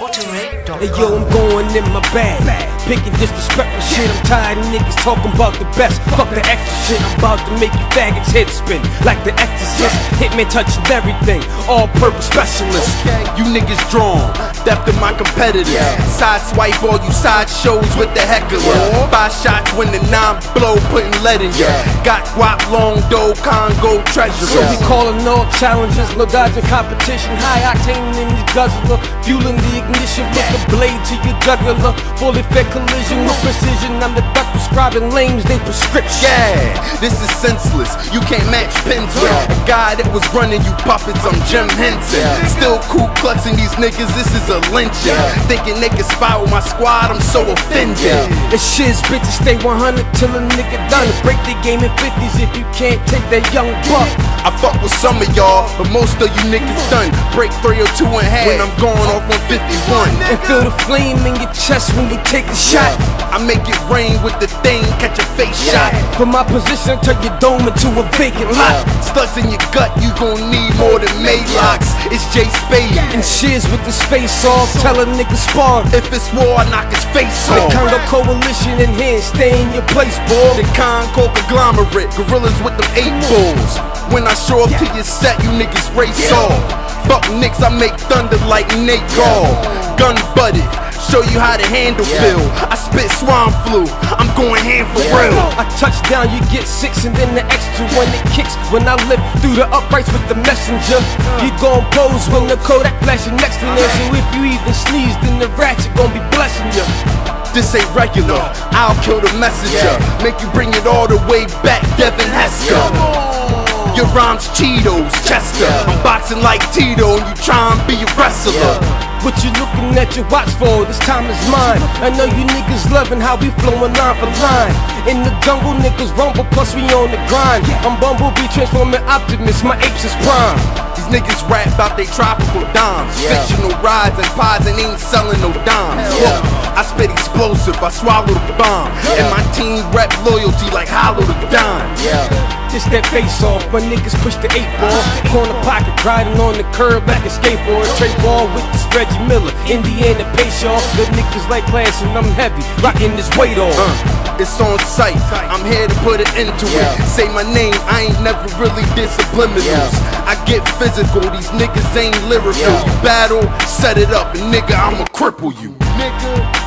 Hey yo, I'm going in my bag. Picking disrespectful shit. I'm tired of niggas talking about the best. Fuck the extra shit. I'm about to make you faggots head spin like the exorcist. Hitman touching everything. All purpose specialist. You niggas drawn, deaf to my competitors. Side swipe all you side shows with the heckler. Five shots when the nine blow, putting lead in ya. Got guap, long dough, Congo treasure. So we calling all challenges, no dodging competition. High octane in the guzzler, fueling the ignition. Put the blade to your jugular, fully fed collision with precision. I'm the duck prescribing lames, they prescription. Yeah, this is senseless. You can't match pins with a guy that was running you puppets. I'm Jim Henson. Still cool clutching these niggas. This is a lynching. Thinking they can spy with my squad. I'm so offended. The shit's bitches stay 100 till a nigga done. Break the game in 50s if you can't take that young buck. I fuck with some of y'all, but most of you niggas done. Break 302 in half when I'm going off on 51. And feel the flame in your chest when you take a shot. I make it rain with the thing, catch a face shot. From my position, turn your dome into a vacant lot. Slugs in your gut, you gon' need more than Maalox. It's Jay Spade. And Shizz with the face off, tell a nigga spawn. If it's war, I knock his face off. Congo coalition in hand, stay in your place, boy. The Congo conglomerate, gorillas with them eight balls. When I show up to your set, you niggas race off. Fuck nicks, I make thunder like Nate Gall. Gun butted, show you how to handle feel. I spit swine flu, I'm going hand for real. I touch down, you get six, and then the extra when it kicks. When I lift through the uprights with the messenger, uh. you gon' pose when the Kodak flashing next to there. So if you even sneeze, then the ratchet gon' be blessing you. This ain't regular, I'll kill the messenger. Make you bring it all the way back, Devin Hester. Rhymes Cheetos, Chester. I'm boxing like Tito, and you try and be a wrestler. What you looking at your watch for? This time is mine. I know you niggas loving how we flowing line for line. In the jungle, niggas rumble, plus we on the grind. I'm Bumblebee transforming Optimus, my apes is prime. These niggas rap about they tropical dimes. Fictional rides and pies and ain't selling no dimes. Look, I spit explosive, I swallow the bomb. And my team rap loyalty like hollow the dime. This that face off, my niggas push the eight ball. Corner pocket, riding on the curb like a skateboard. Trade ball with this Reggie Miller, Indiana pace y'all. Good niggas like class and I'm heavy, rocking this weight off. Uh, it's on sight. I'm here to put it into it. Say my name, I ain't never really did subliminals. I get physical, these niggas ain't lyrical. You battle, set it up, and nigga, I'ma cripple you. Nigga?